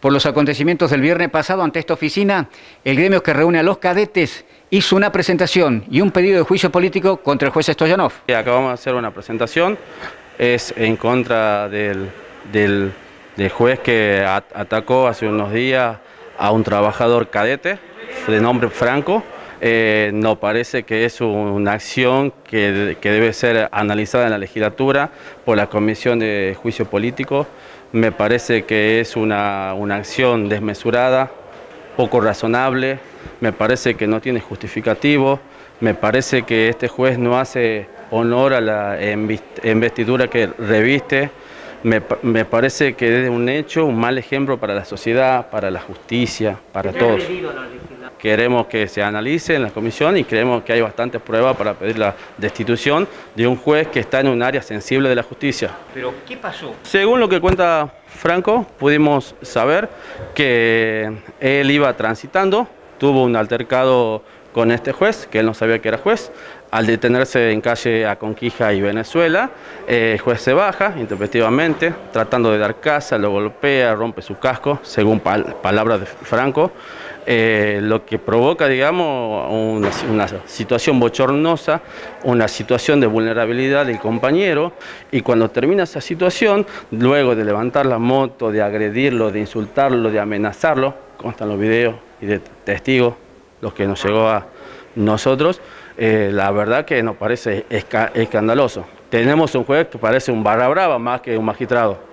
por los acontecimientos del viernes pasado ante esta oficina, el gremio que reúne a los cadetes hizo una presentación y un pedido de juicio político contra el juez Stoyanov. Acabamos de hacer una presentación, es en contra del, del, juez que atacó hace unos días a un trabajador cadete de nombre Franco. Eh, nos parece que es una acción que, que debe ser analizada en la legislatura por la Comisión de Juicio Político. Me parece que es una, acción desmesurada, poco razonable, me parece que no tiene justificativo, me parece que este juez no hace honor a la investidura que reviste, me, me, parece que es un hecho, un mal ejemplo para la sociedad, para la justicia, para todos. Queremos que se analice en la comisión y creemos que hay bastantes pruebas para pedir la destitución de un juez que está en un área sensible de la justicia. ¿Pero qué pasó? Según lo que cuenta Franco, pudimos saber que él iba transitando, tuvo un altercado con este juez, que él no sabía que era juez. Al detenerse en calle Aconquija y Venezuela, eh, el juez se baja intempestivamente, tratando de dar casa, lo golpea, rompe su casco, según palabras de Franco, eh, lo que provoca, digamos, una, situación bochornosa, una situación de vulnerabilidad del compañero, y cuando termina esa situación, luego de levantar la moto, de agredirlo, de insultarlo, de amenazarlo, constan los videos y de testigos, los que nos llegó a nosotros, eh, la verdad que nos parece escandaloso. Tenemos un juez que parece un barra brava más que un magistrado.